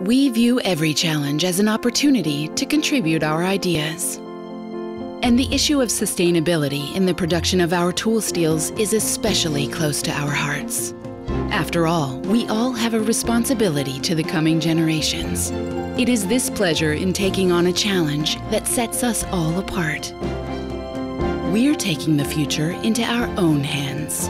We view every challenge as an opportunity to contribute our ideas. And the issue of sustainability in the production of our tool steels is especially close to our hearts. After all, we all have a responsibility to the coming generations. It is this pleasure in taking on a challenge that sets us all apart. We're taking the future into our own hands.